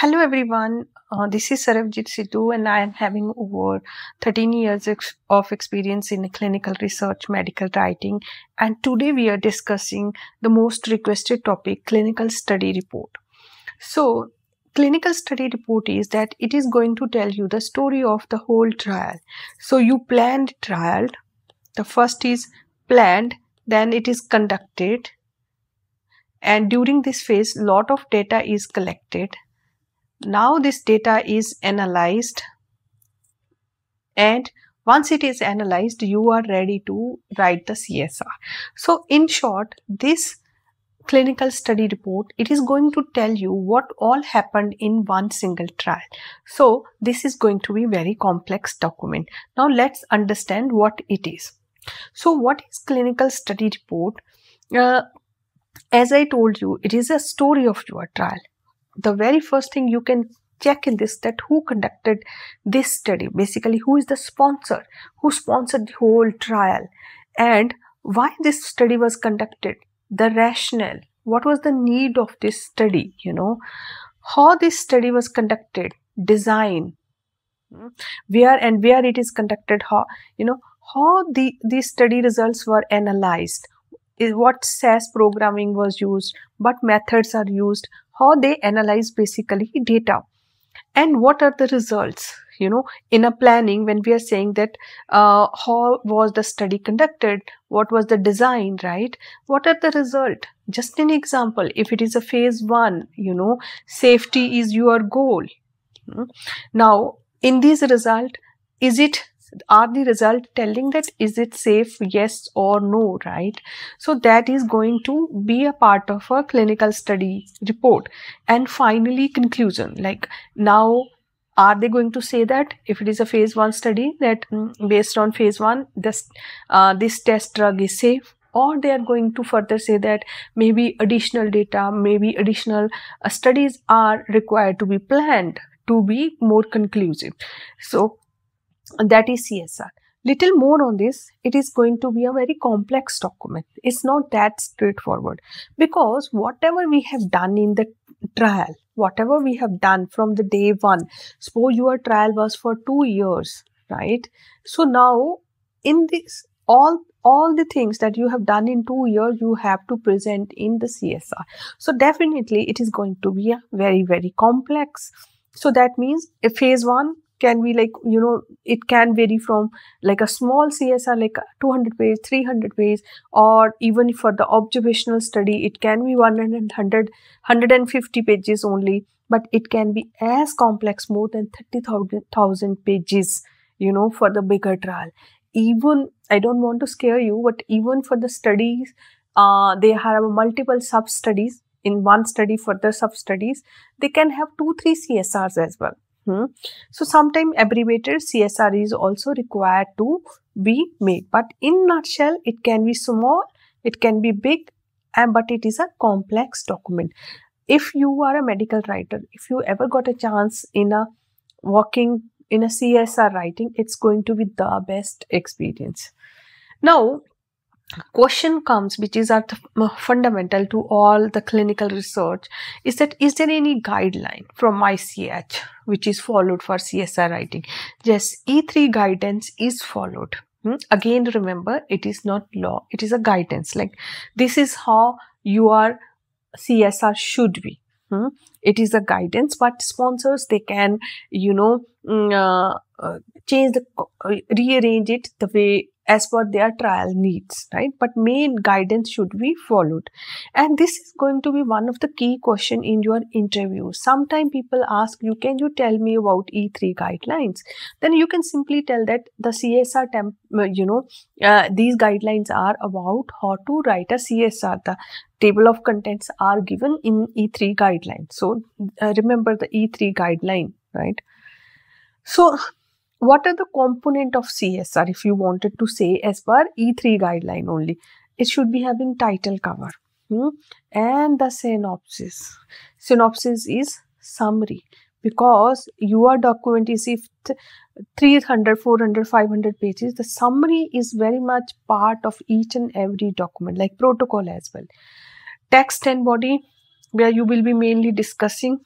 Hello everyone, uh, this is Sarabjit Sidhu and I am having over 13 years ex- of experience in clinical research, medical writing and today we are discussing the most requested topic clinical study report. So clinical study report is that it is going to tell you the story of the whole trial. So you planned trial, the first is planned, then it is conducted and during this phase lot of data is collected now this data is analyzed. And once it is analyzed you are ready to write the csr so in short this clinical study report it is going to tell you what all happened in one single trial. So this is going to be very complex document. Now let's understand what it is. So what is clinical study report? Uh, as i told you it is a story of your trial the very first thing you can check in this that who conducted this study. Basically who is the sponsor? Who sponsored the whole trial? And why this study was conducted? The rationale. What was the need of this study you know? How this study was conducted? Design. Hmm, where and where it is conducted how you know how the these study results were analyzed. What SAS programming was used, what methods are used, how they analyze basically data. And what are the results? You know in a planning when we are saying that uh, how was the study conducted? What was the design right? What are the result? Just an example if it is a phase one you know safety is your goal. Hmm. now in this result is it are the result telling that is it safe yes or no right? So that is going to be a part of a clinical study report. And finally conclusion. Like now are they going to say that if it is a phase one study that mm, based on phase one this uh, this test drug is safe? Or they are going to further say that maybe additional data maybe additional uh, studies are required to be planned to be more conclusive. So that is CSR. Little more on this, it is going to be a very complex document. It's not that straightforward because whatever we have done in the trial, whatever we have done from the day one, suppose your trial was for two years, right? So now in this, all all the things that you have done in two years you have to present in the csr so definitely it is going to be a very very complex so that means phase one can be like you know it can vary from like a small csr like 200 page 300 page or even for the observational study it can be 100 150 pages only but it can be as complex more than 30000 pages you know for the bigger trial. Even i don't want to scare you but even for the studies uh, they have multiple sub studies in one study for the sub studies they can have two three csrs as well Hmm. So sometimes abbreviated CSR is also required to be made. But in nutshell, it can be small, it can be big, and but it is a complex document. If you are a medical writer, if you ever got a chance in a working in a CSR writing, it's going to be the best experience. Now, question comes which is at fundamental to all the clinical research is that is there any guideline from ICH which is followed for CSR writing yes E3 guidance is followed hmm? again remember it is not law it is a guidance like this is how your CSR should be hmm? it is a guidance but sponsors they can you know mm, uh, uh, change the uh, rearrange it the way as per their trial needs, right? But main guidance should be followed. And this is going to be one of the key question in your interview. Sometimes people ask you, can you tell me about E3 guidelines? Then you can simply tell that the CSR, temp, uh, you know, uh, these guidelines are about how to write a CSR. The table of contents are given in E3 guidelines. So uh, remember the E3 guideline, right? So what are the component of CSR if you wanted to say as per E3 guideline only? It should be having title cover hmm? and the synopsis. Synopsis is summary because your document is if 300 400 500 pages the summary is very much part of each and every document like protocol as well text and body where you will be mainly discussing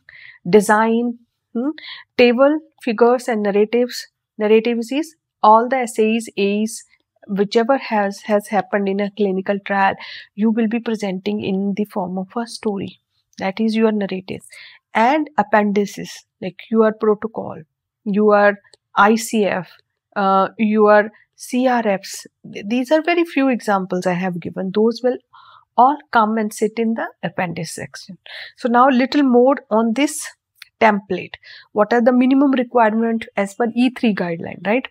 design, hmm, table, figures and narratives. Narratives is all the SAEs, AEs, whichever has has happened in a clinical trial you will be presenting in the form of a story. That is your narrative. And appendices like your protocol your icf uh, your crfs these are very few examples i have given. Those will all come and sit in the appendix section. So now little more on this template. What are the minimum requirement as per e3 guideline right?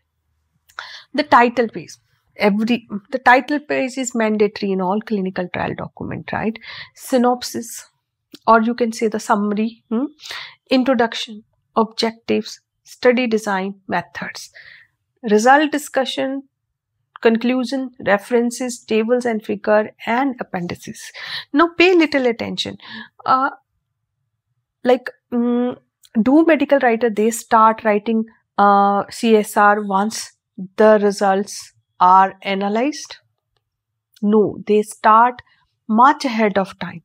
The title page. Every the title page is mandatory in all clinical trial document right? Synopsis or you can say the summary hmm? introduction objectives study design methods. Result discussion conclusion references tables and figure and appendices. Now pay little attention. Uh, like um, do medical writer they start writing uh, csr once the results are analyzed? No, they start much ahead of time.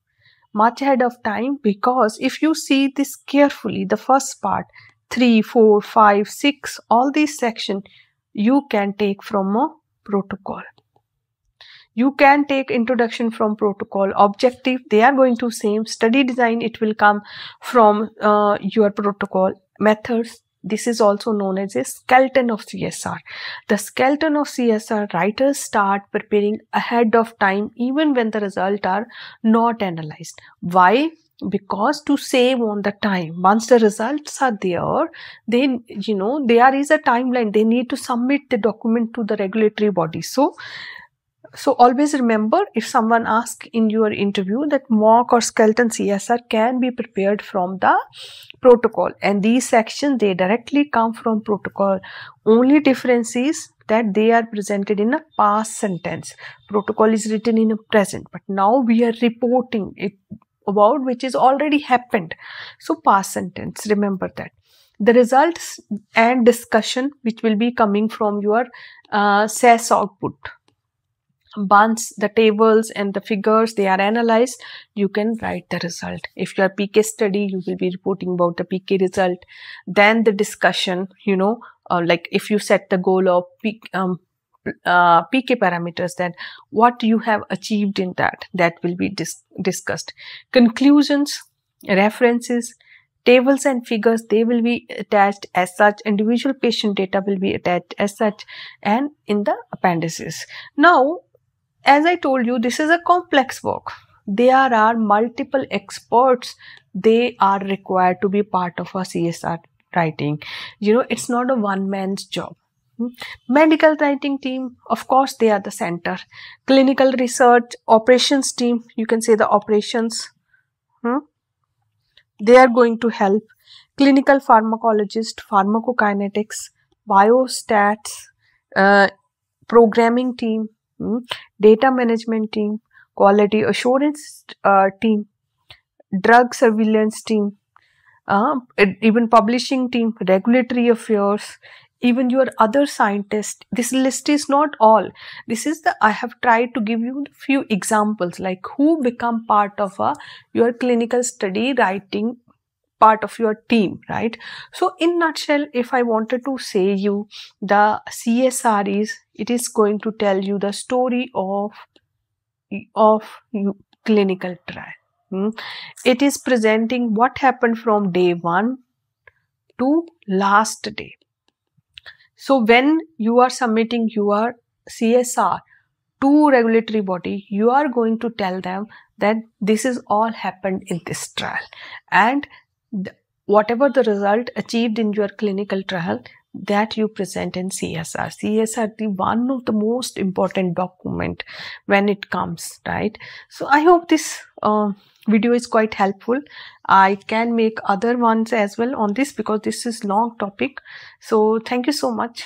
Much ahead of time because if you see this carefully, the first part, 3, 4, 5, 6, all these sections, you can take from a protocol. You can take introduction from protocol, objective, they are going to same, study design, it will come from uh, your protocol, methods, this is also known as a skeleton of CSR. The skeleton of CSR writers start preparing ahead of time even when the results are not analyzed. Why? because to save on the time once the results are there then you know there is a timeline they need to submit the document to the regulatory body so so always remember if someone asks in your interview that mock or skeleton CSR can be prepared from the protocol and these sections they directly come from protocol. Only difference is that they are presented in a past sentence. Protocol is written in a present but now we are reporting it about which is already happened. So past sentence remember that the results and discussion which will be coming from your uh, output once the tables and the figures they are analyzed you can write the result. If you are pk study you will be reporting about the pk result. Then the discussion you know uh, like if you set the goal of um, uh, pk parameters then what you have achieved in that that will be dis discussed. Conclusions references tables and figures they will be attached as such individual patient data will be attached as such and in the appendices. Now as I told you, this is a complex work. There are multiple experts. They are required to be part of a CSR writing. You know, it's not a one man's job. Hmm? Medical writing team, of course, they are the center. Clinical research, operations team, you can say the operations. Hmm? They are going to help. Clinical pharmacologist, pharmacokinetics, biostats, uh, programming team? Data management team, quality assurance uh, team, drug surveillance team, uh, even publishing team, regulatory affairs, even your other scientists. This list is not all. This is the, I have tried to give you few examples like who become part of a, your clinical study writing part of your team right? So in nutshell if i wanted to say you the csr is it is going to tell you the story of of clinical trial. Hmm? it is presenting what happened from day one to last day. So when you are submitting your csr to regulatory body you are going to tell them that this is all happened in this trial. And whatever the result achieved in your clinical trial that you present in CSR. CSR the one of the most important document when it comes, right? So I hope this uh, video is quite helpful. I can make other ones as well on this because this is long topic. So thank you so much.